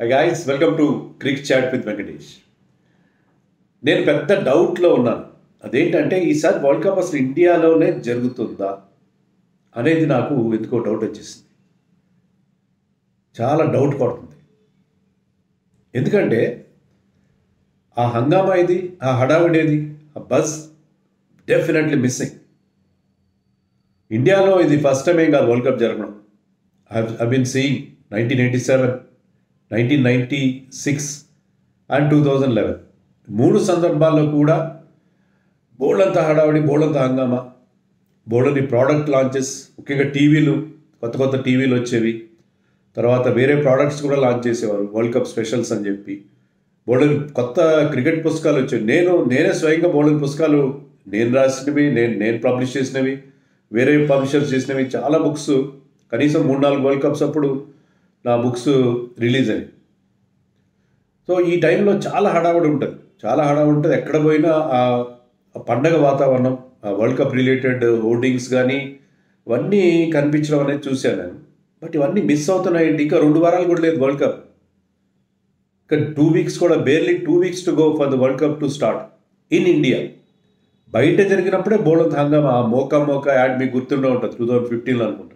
Guys welcome to crick chat with Venkatesh నేను పెద్ద డౌట్లో ఉన్నాను. అదేంటంటే ఈసారి వరల్డ్ కప్ అసలు ఇండియాలోనే జరుగుతుందా అనేది నాకు ఎందుకో డౌట్ వచ్చేసింది. చాలా డౌట్ పడుతుంది ఎందుకంటే ఆ హంగామా ఇది ఆ హడావిడేది ఆ బస్ డెఫినెట్లీ మిస్సింగ్ ఇండియాలో ఇది ఫస్ట్ టైం ఏం కాదు వరల్డ్ కప్ జరగడం. I been seeing nineteen eighty seven nineteen ninety six and two thousand eleven. మూడు సందర్భాల్లో కూడా బోల్డంత హడావిడి బోల్డంత హంగామా బోల్డని ప్రోడక్ట్ లాంచెస్ ముఖ్యంగా టీవీలు కొత్త కొత్త టీవీలు వచ్చేవి. తర్వాత వేరే ప్రోడక్ట్స్ కూడా లాంచ్ చేసేవారు వరల్డ్ కప్ స్పెషల్స్ అని చెప్పి. బోల్డన్ కొత్త క్రికెట్ పుస్తకాలు వచ్చాయి నేను నేనే స్వయంగా బోల్డన్ పుస్తకాలు నేను రాసినవి నేను నేను పబ్లిష్ చేసినవి వేరే పబ్లిషర్స్ చేసినవి చాలా బుక్స్ కనీసం మూడు నాలుగు వరల్డ్ కప్స్ అప్పుడు నా బుక్స్ రిలీజ్ అయ్యి సో ఈ టైంలో చాలా హడావుడి ఉంటుంది. చాలా హడావుడి ఉంటుంది. ఎక్కడ పోయినా ఆ పండగ వాతావరణం ఆ వరల్డ్ కప్ రిలేటెడ్ హోర్డింగ్స్ కానీ ఇవన్నీ కనిపించడం అనేది చూశాను నేను. బట్ ఇవన్నీ మిస్ అవుతున్నాయండి ఇంకా రెండు వారాలు కూడా లేదు వరల్డ్ కప్ ఇంకా టూ వీక్స్ కూడా barely two weeks to go for the world cup to start in India బయట జరిగినప్పుడే బోల్డ్ హంగామా ఆ మోకా మోకా యాడ్ మీకు గుర్తుండే ఉంటుంది. టూ థౌజండ్ ఫిఫ్టీన్లో అనుకుంటా.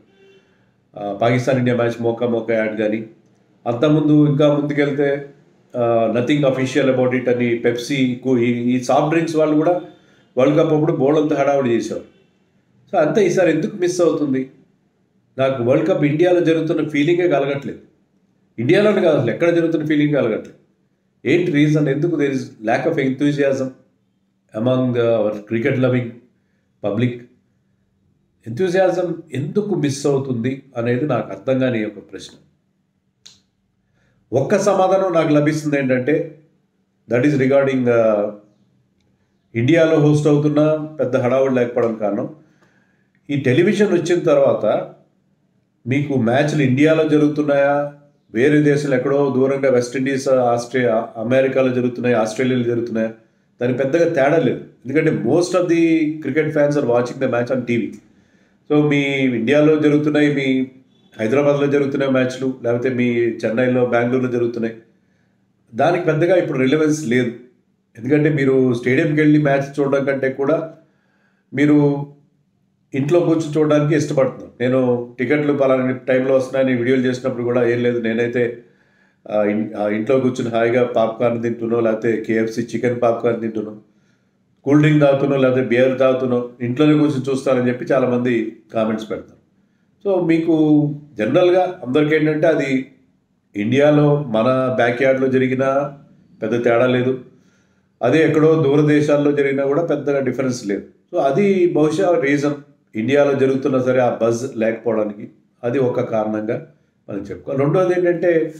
Pakistan India match Mauka Mauka ad కానీ అంతకుముందు ఇంకా ముందుకెళ్తే నథింగ్ అఫీషియల్ అబౌట్ ఇట్ అని పెప్సీ ఈ ఈ సాఫ్ట్ డ్రింక్స్ వాళ్ళు కూడా వరల్డ్ కప్ అప్పుడు బోల్డంతా హడావుడి చేశారు సో అంతా ఈసారి ఎందుకు మిస్ అవుతుంది? నాకు వరల్డ్ కప్ ఇండియాలో జరుగుతున్న ఫీలింగే కలగట్లేదు. ఇండియాలోనే కాదు అసలు ఎక్కడ జరుగుతున్న ఫీలింగ్ కలగట్లేదు. ఏంటి రీజన్ ఎందుకు there is lack of enthusiasm among our cricket loving public enthusiasm ఎందుకు మిస్ అవుతుంది అనేది నాకు అర్థం కాని ఒక ప్రశ్న. ఒక్క సమాధానం నాకు లభిస్తుంది ఏంటంటే దట్ ఈస్ రిగార్డింగ్ ఇండియాలో హోస్ట్ అవుతున్న పెద్ద హడావుడి లేకపోవడం కారణం. ఈ టెలివిజన్ వచ్చిన తర్వాత మీకు మ్యాచ్లు ఇండియాలో జరుగుతున్నాయా? వేరే దేశాలు ఎక్కడో దూరంగా వెస్టిండీస్ ఆస్ట్రేలియా అమెరికాలో జరుగుతున్నాయి? ఆస్ట్రేలియాలో జరుగుతున్నాయా? దాని పెద్దగా తేడా లేదు. ఎందుకంటే most of the cricket fans are watching the match on TV so మీ ఇండియాలో జరుగుతున్నాయి మీ హైదరాబాద్లో జరుగుతున్నాయి మ్యాచ్లు లేకపోతే మీ చెన్నైలో బెంగళూరులో జరుగుతున్నాయి. దానికి పెద్దగా ఇప్పుడు రిలవెన్స్ లేదు. ఎందుకంటే మీరు స్టేడియంకి వెళ్ళి మ్యాచ్ చూడడం కంటే కూడా మీరు ఇంట్లో కూర్చొని చూడడానికి ఇష్టపడుతున్నాను నేను టికెట్లు పలానా టైంలో వస్తున్నాయని వీడియోలు చేసినప్పుడు కూడా ఏం లేదు. నేనైతే ఇంట్లో కూర్చుని హాయిగా పాప్కార్న్ తింటున్నాను లేకపోతే కేఎఫ్సి చికెన్ పాప్కార్న్ తింటున్నాను కూల్ డ్రింక్ తాగుతున్నో లేకపోతే బియర్ తాగుతున్నో ఇంట్లోనే కూర్చొని చూస్తారని చెప్పి చాలామంది కామెంట్స్ పెడతారు. సో మీకు జనరల్గా అందరికీ ఏంటంటే అది ఇండియాలో మన బ్యాక్ యార్డ్లో జరిగిన పెద్ద తేడా లేదు. అదే ఎక్కడో దూర దేశాల్లో జరిగినా కూడా పెద్దగా డిఫరెన్స్ లేదు. సో అది బహుశా రీజన్ ఇండియాలో జరుగుతున్నా సరే ఆ బజ్ లేకపోవడానికి. అది ఒక కారణంగా మనం చెప్పుకోవాలి. రెండోది ఏంటంటే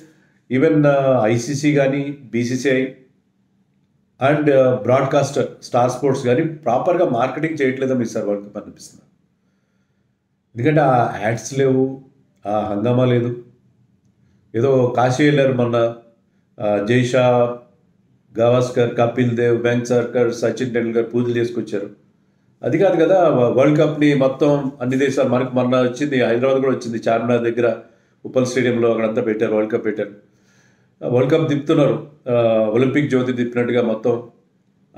ఈవెన్ ఐసీసీ కానీ BCCI and broadcast Star Sports కానీ ప్రాపర్గా మార్కెటింగ్ చేయట్లేదని ఈసారి వరల్డ్ కప్ అనిపిస్తుంది ఎందుకంటే ఆ యాడ్స్ లేవు ఆ హంగామా లేదు. ఏదో కాశీ వెళ్ళారు మొన్న జైషా గవాస్కర్ కపిల్ దేవ్ వెంక్ సర్కర్ సచిన్ టెండూల్కర్ పూజలు చేసుకొచ్చారు. అది కాదు కదా వరల్డ్ కప్ని మొత్తం అన్ని దేశాలు మనకు మొన్న వచ్చింది హైదరాబాద్ కూడా వచ్చింది చార్మినార్ దగ్గర ఉప్పల్ స్టేడియంలో అక్కడంతా పెట్టారు వరల్డ్ కప్ పెట్టారు. వరల్డ్ కప్ తిప్పుతున్నారు. ఒలింపిక్ జ్యోతి తిప్పినట్టుగా మొత్తం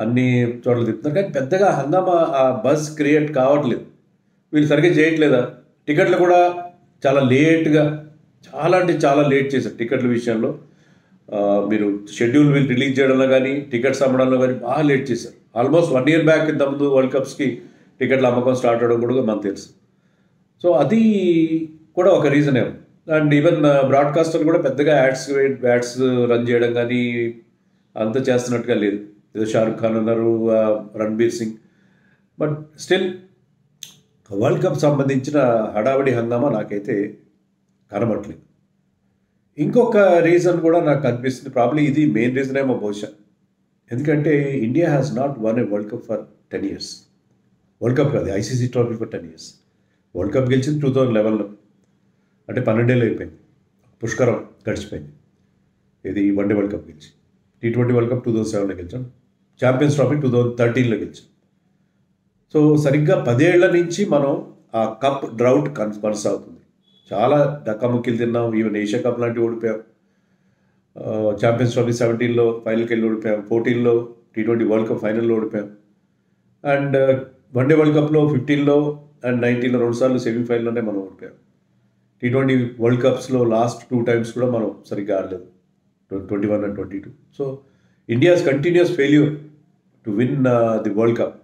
అన్ని చోట్ల తిప్పుతున్నారు. కానీ పెద్దగా హంగామా ఆ బస్ క్రియేట్ కావట్లేదు. వీళ్ళు సరిగ్గా చేయట్లేదా? టికెట్లు కూడా చాలా లేట్గా చాలా అంటే చాలా లేట్ చేశారు టికెట్ల విషయంలో. మీరు షెడ్యూల్ వీళ్ళు రిలీజ్ చేయడంలో కానీ టికెట్స్ అమ్మడంలో కానీ బాగా లేట్ చేశారు. ఆల్మోస్ట్ వన్ ఇయర్ బ్యాక్ ఇంతకుముందు వరల్డ్ కప్స్కి టికెట్ల అమ్మకం స్టార్ట్ అవడం కూడా మనకు తెలుసు. సో అది కూడా ఒక రీజన్ ఏమో. అండ్ ఈవెన్ బ్రాడ్కాస్టర్ కూడా పెద్దగా యాడ్స్ యాడ్స్ రన్ చేయడం కానీ అంత చేస్తున్నట్టుగా లేదు. ఏదో షారుఖ్ ఖాన్ ఉన్నారు Ranbir Ranbir Singh. But still world cup సంబంధించిన హడావిడి హంగామా నాకైతే కనబట్లేదు ఇంకొక రీజన్ కూడా నాకు కనిపిస్తుంది. ప్రాబ్లీ ఇది మెయిన్ రీజన్ ఏమో బహుశా. ఎందుకంటే India has not won a world cup for ten years world cup కాదు ICC trophy for ten years world cup గెలిచింది టూ థౌజండ్ లెవెన్లో అంటే పన్నెండేళ్ళు అయిపోయింది. పుష్కరం గడిచిపోయింది. ఇది వన్డే వరల్డ్ కప్ గెలిచి. T twenty world cup two thousand సెవెన్లో గెలిచాం. ఛాంపియన్స్ ట్రాఫీ టూ థౌజండ్ థర్టీన్లో గెలిచాం. సో సరిగ్గా పదేళ్ళ నుంచి మనం ఆ కప్ డ్రౌట్ కన్ కొనసాగుతుంది. చాలా డక్కముక్కిలు తిన్నాం. ఈవెన్ ఏషియా కప్ లాంటివి ఓడిపోయాం. ఛాంపియన్స్ ట్రోఫీ సెవెంటీన్లో ఫైనల్కి వెళ్ళి ఓడిపోయాం. ఫోర్టీన్లో టీ ట్వంటీ వరల్డ్ కప్ ఫైనల్లో ఓడిపోయాం. అండ్ వన్డే వరల్డ్ కప్లో ఫిఫ్టీన్లో అండ్ నైన్టీన్లో రెండుసార్లు సెమీఫైనల్లోనే మనం ఓడిపోయాం. టీ ట్వంటీ వరల్డ్ కప్స్లో లాస్ట్ టూ టైమ్స్ కూడా మనం సరిగ్గా ఆడలేదు. Twenty one and twenty two so India's continuous failure to win the world cup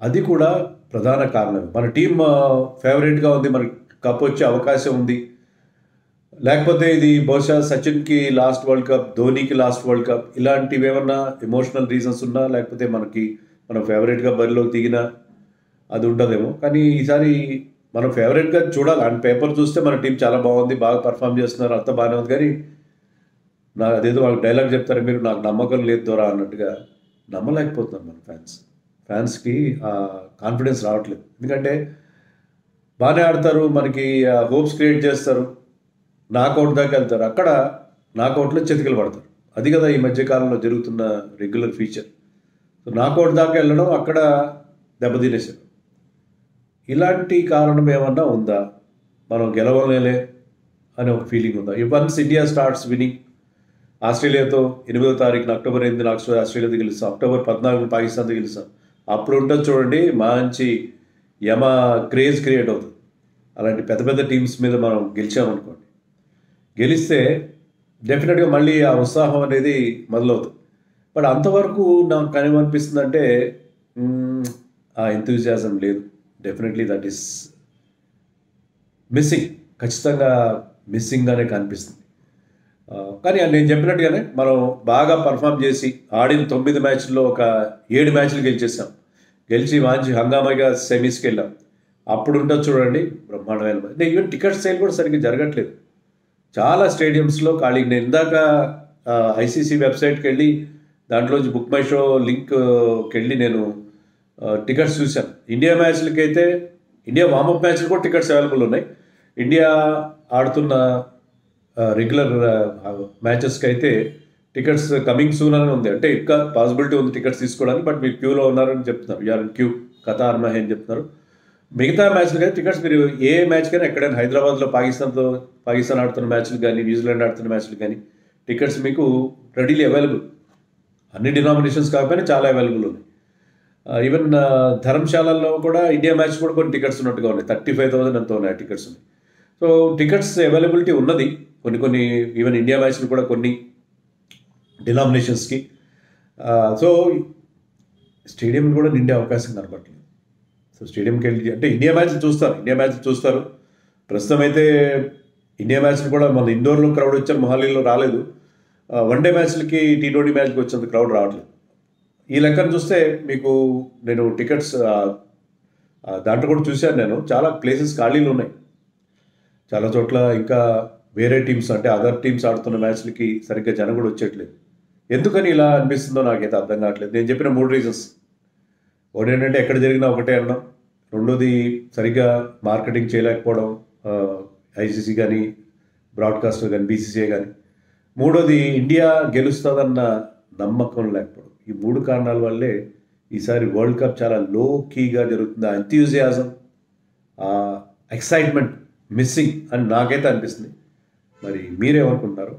అది కూడా ప్రధాన కారణం. మన టీం ఫేవరెట్గా uh, ఉంది. మనకి కప్ వచ్చే అవకాశం ఉంది. లేకపోతే ఇది బహుశా సచిన్కి లాస్ట్ వరల్డ్ కప్ ధోనీకి లాస్ట్ వరల్డ్ కప్ ఇలాంటివి ఏమన్నా ఎమోషనల్ రీజన్స్ ఉన్నా లేకపోతే మనకి మనం ఫేవరెట్గా బరిలోకి దిగినా అది ఉంటుందేమో కానీ ఈసారి మనం ఫేవరెట్గా చూడాలి. అండ్ పేపర్ చూస్తే మన టీం చాలా బాగుంది బాగా పర్ఫామ్ చేస్తున్నారు అంత బాగానే ఉంది. కానీ నా అదేదో వాళ్ళకి డైలాగ్ చెప్తారు మీరు నాకు నమ్మకం లేదు ద్వారా అన్నట్టుగా నమ్మలేకపోతున్నారు మన ఫ్యాన్స్ ఫ్యాన్స్కి కాన్ఫిడెన్స్ రావట్లేదు. ఎందుకంటే బాగానే ఆడతారు మనకి హోప్స్ క్రియేట్ చేస్తారు. నాకౌట్ దాకా వెళ్తారు. అక్కడ నాకౌట్లో చెతికలు పడతారు. అది కదా ఈ మధ్యకాలంలో జరుగుతున్న రెగ్యులర్ ఫీచర్ సో నాకౌట్ దాకా వెళ్ళడం అక్కడ దెబ్బతినేసారు ఇలాంటి కారణం ఏమన్నా ఉందా? మనం గెలవలేలే అనే ఒక ఫీలింగ్ ఉందా? ఈ వన్స్ ఇండియా స్టార్ట్స్ వినింగ్ ఆస్ట్రేలియాతో ఎనిమిదో తారీఖున అక్టోబర్ ఎనిమిది ఆస్ట్రేలియాతో గెలుస్తాం. అక్టోబర్ పద్నాలుగు పాకిస్తాన్తో గెలుస్తాం. అప్పుడు ఉంటుంది చూడండి మంచి యమ క్రేజ్ క్రియేట్ అవుతుంది. అలాంటి పెద్ద పెద్ద టీమ్స్ మీద మనం గెలిచామనుకోండి. గెలిస్తే డెఫినెట్గా మళ్ళీ ఆ ఉత్సాహం అనేది మొదలవుతుంది. బట్ అంతవరకు నాకు ఏమనిపిస్తుంది అంటే ఆ ఎంతూజియాజం లేదు. డెఫినెట్లీ దట్ ఈస్ మిస్సింగ్ ఖచ్చితంగా మిస్సింగ్గానే కనిపిస్తుంది. కానీ నేను చెప్పినట్టుగానే మనం బాగా పర్ఫామ్ చేసి ఆడిన తొమ్మిది మ్యాచ్ల్లో ఒక ఏడు మ్యాచ్లు గెలిచేసాం. గెలిచి మంచి హంగామాగా సెమీస్కి వెళ్ళాం. అప్పుడు ఉంటుంది చూడండి బ్రహ్మాండమైన ఈవెన్ టికెట్ సేల్ కూడా సరిగ్గా జరగట్లేదు. చాలా స్టేడియంస్లో ఖాళీ. నేను ఇందాక ఐసీసీ వెబ్సైట్కి వెళ్ళి దాంట్లోంచి బుక్ మై షో లింక్కి వెళ్ళి నేను టికెట్స్ చూశాను ఇండియా మ్యాచ్లకి అయితే ఇండియా వార్మప్ మ్యాచ్లు కూడా టికెట్స్ అవైలబుల్ ఉన్నాయి. ఇండియా ఆడుతున్న రెగ్యులర్ మ్యాచెస్కి అయితే టికెట్స్ కమింగ్ సూన్ అని ఉంది. అంటే ఇంకా పాసిబిలిటీ ఉంది టికెట్స్ తీసుకోవడానికి బట్ మీరు క్యూలో ఉన్నారని చెప్తున్నారు. యూఆర్ ఇన్ క్యూ కతార్ మహే అని చెప్తున్నారు. మిగతా మ్యాచ్లు అయితే టికెట్స్ మీరు ఏ మ్యాచ్కైనా ఎక్కడైనా హైదరాబాద్లో పాకిస్తాన్తో పాకిస్తాన్ ఆడుతున్న మ్యాచ్లు కానీ న్యూజిలాండ్ ఆడుతున్న మ్యాచ్లు కానీ టికెట్స్ మీకు రెడీలీ అవైలబుల్ అన్ని డినామినేషన్స్ కాకపోయినా చాలా అవైలబుల్ ఉన్నాయి. Uh, ఈవెన్ uh, ధర్మశాలల్లో కూడా ఇండియా మ్యాచ్ కూడా కొన్ని టికెట్స్ ఉన్నట్టుగా ఉన్నాయి. థర్టీ ఫైవ్ థౌసండ్ ఎంతో ఉన్నాయి టికెట్స్ ఉన్నాయి సో టికెట్స్ అవైలబిలిటీ ఉన్నది. కొన్ని కొన్ని ఈవెన్ ఇండియా మ్యాచ్లు కూడా కొన్ని డినామినేషన్స్కి సో స్టేడియం కూడా నిండే అవకాశం కనబడలేదు సో స్టేడియంకి వెళ్ళి అంటే ఇండియా మ్యాచ్ చూస్తారు. ఇండియా మ్యాచ్ చూస్తారు. ప్రస్తుతం అయితే ఇండియా మ్యాచ్లు కూడా మన ఇండోర్లో క్రౌడ్ వచ్చారు. మొహాలీలో రాలేదు. వన్ డే మ్యాచ్లకి టీ ట్వంటీ మ్యాచ్కి వచ్చేంత క్రౌడ్ రావట్లేదు. ఈ లెక్కను చూస్తే మీకు నేను టికెట్స్ దాంట్లో కూడా చూశాను నేను. చాలా ప్లేసెస్ ఖాళీలు ఉన్నాయి. చాలా చోట్ల ఇంకా వేరే టీమ్స్ అంటే అదర్ టీమ్స్ ఆడుతున్న మ్యాచ్లకి సరిగ్గా జనం కూడా వచ్చేట్లేదు ఎందుకని ఇలా అనిపిస్తుందో నాకైతే అర్థం కావట్లేదు. నేను చెప్పిన మూడు రీజన్స్ ఒకటి ఏంటంటే ఎక్కడ జరిగినా ఒకటే అన్నాం. రెండోది సరిగ్గా మార్కెటింగ్ చేయలేకపోవడం ఐసీసీ కానీ బ్రాడ్కాస్టర్ కానీ బీసీసీఏ కానీ మూడోది ఇండియా గెలుస్తుందన్న నమ్మకం లేకపోవడం. ఈ మూడు కారణాల వల్లే ఈసారి వరల్డ్ కప్ చాలా లో కీగా జరుగుతుంది. ఆ ఎంతూజియాజం ఆ ఎక్సైట్మెంట్ మిస్సింగ్ అని నాకైతే అనిపిస్తుంది. మరి మీరేమనుకుంటున్నారు?